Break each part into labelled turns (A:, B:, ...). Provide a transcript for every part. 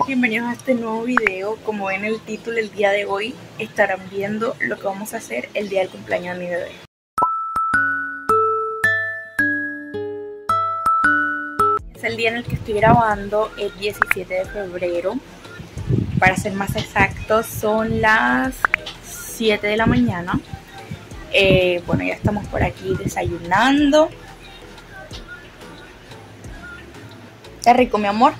A: Bienvenidos a este nuevo video. Como ven el título el día de hoy, estarán viendo lo que vamos a hacer el día del cumpleaños de mi bebé. Es el día en el que estoy grabando, el 17 de febrero. Para ser más exactos, son las 7 de la mañana. Eh, bueno, ya estamos por aquí desayunando. ¿Está rico, mi amor?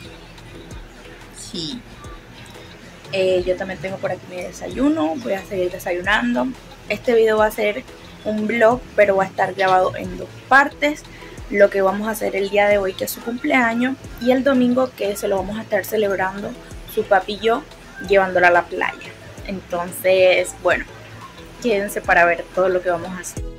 A: Eh, yo también tengo por aquí mi desayuno. Voy a seguir desayunando. Este video va a ser un vlog, pero va a estar grabado en dos partes. Lo que vamos a hacer el día de hoy, que es su cumpleaños, y el domingo, que se lo vamos a estar celebrando su papi y yo, llevándola a la playa. Entonces, bueno, quédense para ver todo lo que vamos a hacer.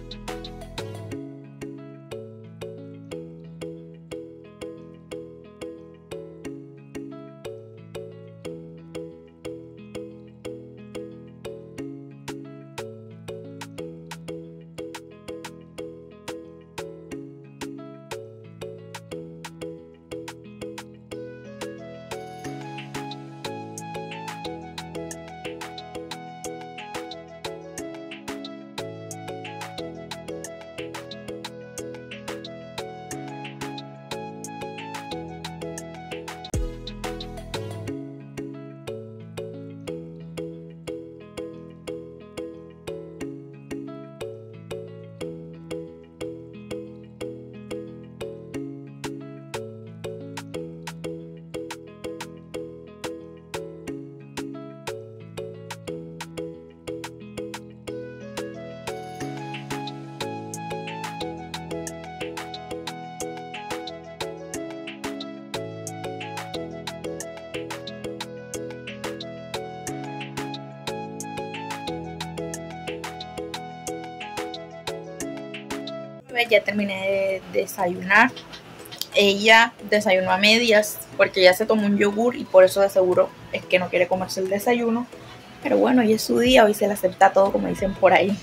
A: Ya terminé de desayunar. Ella desayunó a medias porque ya se tomó un yogur y por eso de seguro es que no quiere comerse el desayuno. Pero bueno, hoy es su día, hoy se le acepta todo como dicen por ahí.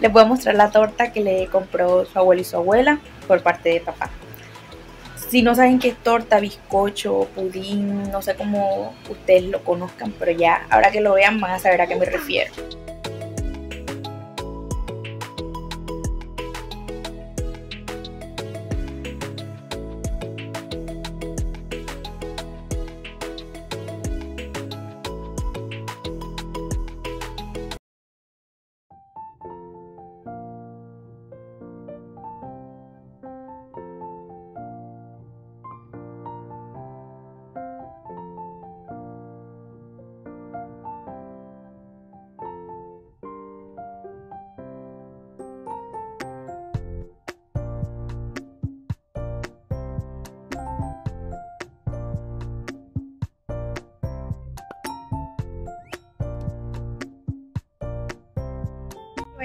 A: Les voy a mostrar la torta que le compró su abuelo y su abuela por parte de papá. Si no saben qué es torta, bizcocho, pudín, no sé cómo ustedes lo conozcan, pero ya ahora que lo vean van a saber a qué me refiero.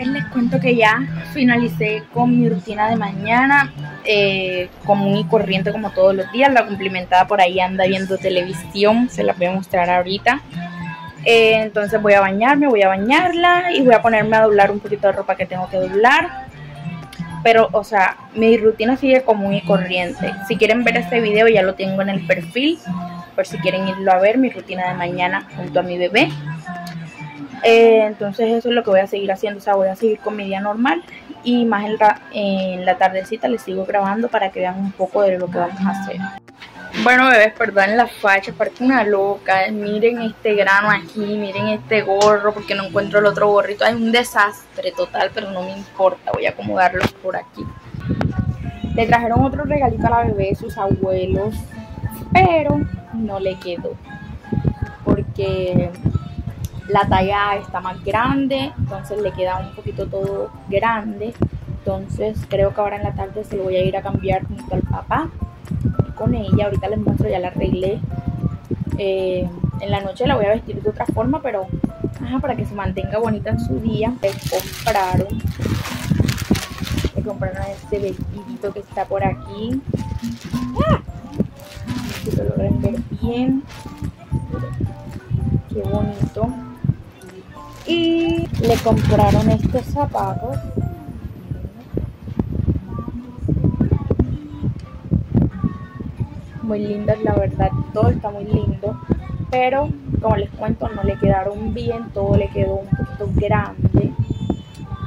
A: Les cuento que ya finalicé con mi rutina de mañana, eh, común y corriente como todos los días. La cumplimentada por ahí anda viendo televisión, se la voy a mostrar ahorita. Eh, entonces voy a bañarme, voy a bañarla y voy a ponerme a doblar un poquito de ropa que tengo que doblar. Pero, o sea, mi rutina sigue común y corriente. Si quieren ver este video ya lo tengo en el perfil, por si quieren irlo a ver, mi rutina de mañana junto a mi bebé. Eh, entonces eso es lo que voy a seguir haciendo, o sea, voy a seguir con mi día normal y más en la, tardecita les sigo grabando para que vean un poco de lo que vamos a hacer. Bueno bebés, perdón la facha, parece una loca, miren este grano aquí, miren este gorro porque no encuentro el otro gorrito, hay un desastre total, pero no me importa, voy a acomodarlo por aquí. Le trajeron otro regalito a la bebé, sus abuelos, pero no le quedó porque la talla está más grande, entonces le queda un poquito todo grande. Entonces creo que ahora en la tarde se lo voy a ir a cambiar junto al papá con ella. Ahorita les muestro, ya la arreglé. Eh, en la noche la voy a vestir de otra forma, pero para que se mantenga bonita en su día. Compraron, compraron este vestidito que está por aquí. ¡Ah! Si lo logran ver bien. Qué bonito y le compraron estos zapatos. Muy lindas la verdad todo está muy lindo pero como les cuento no le quedaron bien, todo le quedó un poquito grande.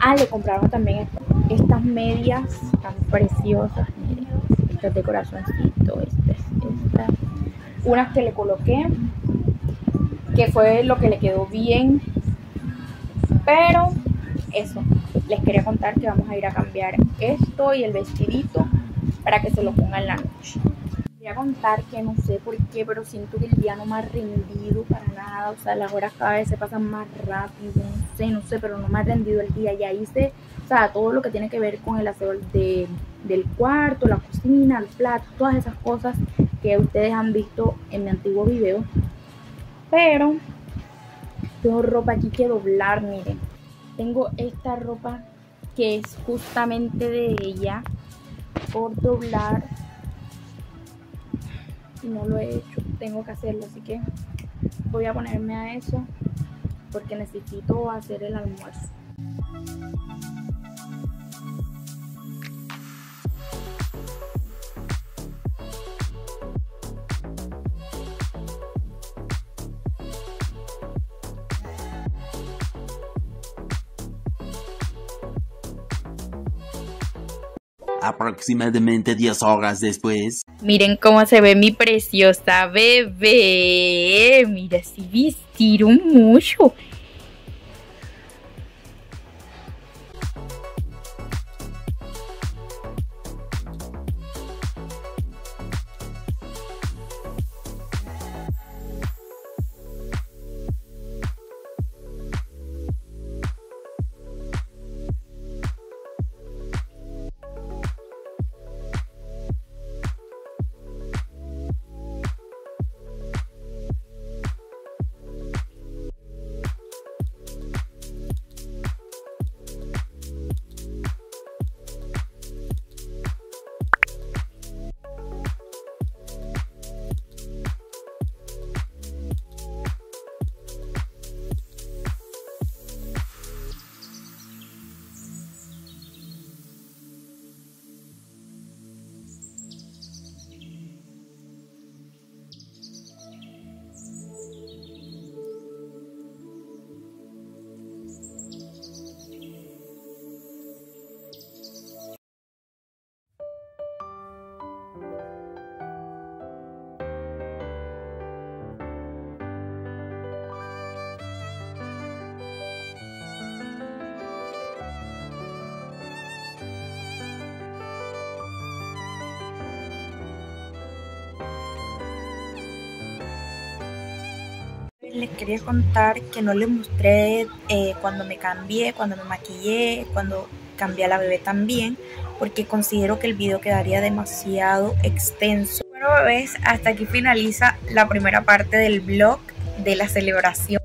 A: Ah, le compraron también estas medias tan preciosas, miren, estas de corazoncito, estas, estas, unas que le coloqué, que fue lo que le quedó bien, pero eso, les quería contar que vamos a ir a cambiar esto y el vestidito para que se lo ponga en la noche. Quería contar que no sé por qué, pero siento que el día no me ha rendido para nada. O sea, las horas cada vez se pasan más rápido. No sé, no sé, pero no me ha rendido el día. Ya hice, o sea, todo lo que tiene que ver con el aseo de, del cuarto, la cocina, el plato, todas esas cosas que ustedes han visto en mi antiguo video. Pero tengo ropa aquí que doblar, miren. Tengo esta ropa que es justamente de ella por doblar y no lo he hecho, tengo que hacerlo, así que voy a ponerme a eso porque necesito hacer el almuerzo.
B: Aproximadamente 10 horas después.
A: Miren cómo se ve mi preciosa bebé. Mira, si vistieron mucho. Les quería contar que no les mostré eh, cuando me cambié, cuando me maquillé, cuando cambié a la bebé también, porque considero que el video quedaría demasiado extenso. Bueno bebés, hasta aquí finaliza la primera parte del vlog de la celebración